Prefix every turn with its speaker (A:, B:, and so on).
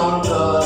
A: don't know.